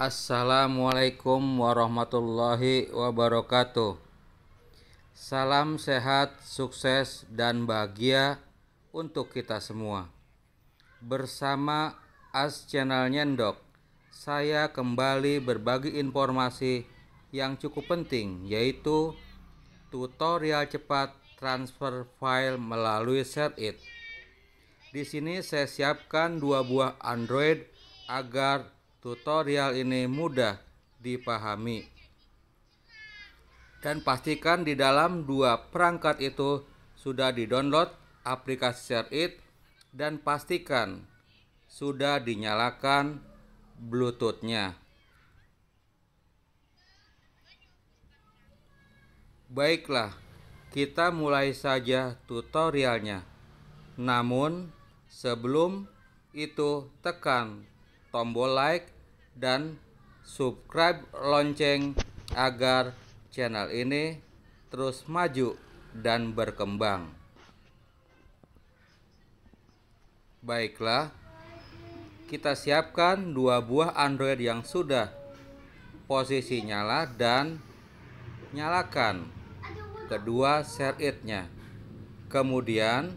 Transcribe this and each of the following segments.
Assalamualaikum warahmatullahi wabarakatuh. Salam sehat, sukses, dan bahagia untuk kita semua. Bersama As Channel Nyendok, saya kembali berbagi informasi yang cukup penting, yaitu tutorial cepat transfer file melalui ShareIt. Di sini saya siapkan dua buah Android agar tutorial ini mudah dipahami. Dan pastikan di dalam dua perangkat itu sudah di-download aplikasi ShareIt dan pastikan sudah dinyalakan Bluetoothnya. Baiklah, kita mulai saja tutorialnya. Namun, sebelum itu tekan tombol like dan subscribe lonceng agar channel ini terus maju dan berkembang. Baiklah, kita siapkan dua buah Android yang sudah posisi nyala dan nyalakan kedua share it-nya. Kemudian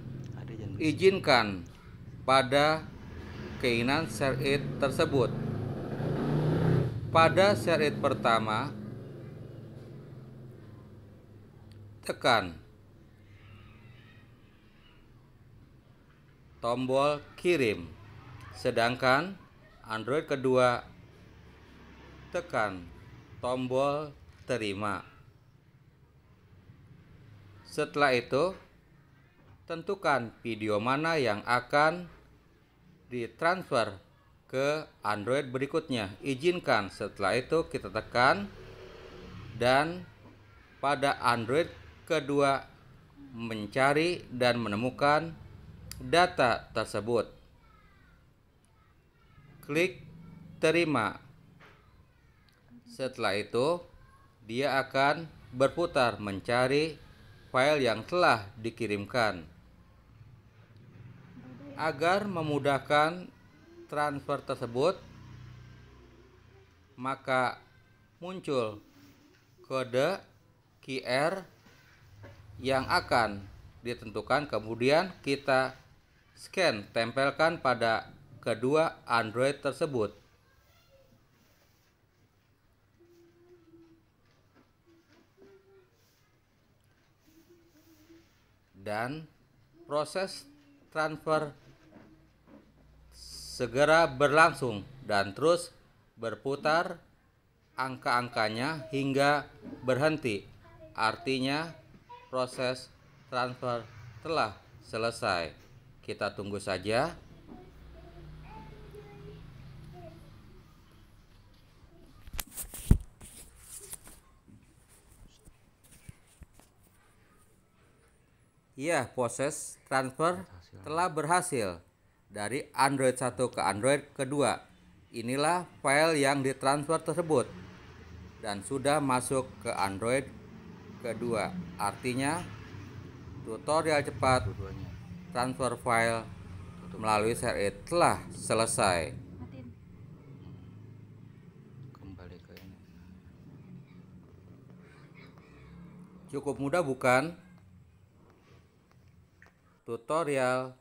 izinkan pada keinginan share it tersebut. Pada it pertama, tekan tombol kirim. Sedangkan Android kedua tekan tombol terima. Setelah itu, tentukan video mana yang akan ditransfer ke Android berikutnya. Izinkan. Setelah itu kita tekan dan pada Android kedua mencari dan menemukan data tersebut klik terima. Setelah itu, dia akan berputar mencari file yang telah dikirimkan. Agar memudahkan transfer tersebut, maka muncul kode QR yang akan ditentukan kemudian kita scan tempelkan pada kedua Android tersebut. Dan proses transfer segera berlangsung dan terus berputar angka-angkanya hingga berhenti. Artinya proses transfer telah selesai. Kita tunggu saja Iya, proses transfer telah berhasil dari Android 1 ke Android kedua. Inilah file yang ditransfer tersebut dan sudah masuk ke Android kedua. Artinya tutorial cepat transfer file melalui ShareIt telah selesai. Cukup mudah bukan? tutorial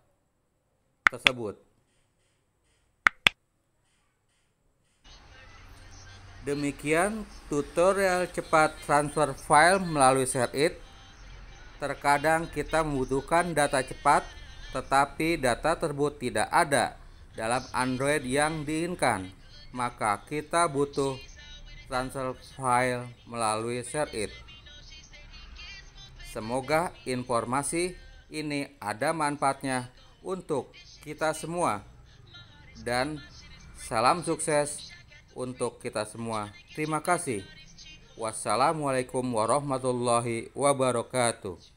tersebut. Demikian tutorial cepat transfer file melalui ShareIt. Terkadang kita membutuhkan data cepat, tetapi data tersebut tidak ada dalam Android yang diinginkan. Maka kita butuh transfer file melalui ShareIt. Semoga informasi ini ada manfaatnya untuk kita semua. Dan salam sukses untuk kita semua. Terima kasih. Wassalamualaikum warahmatullahi wabarakatuh.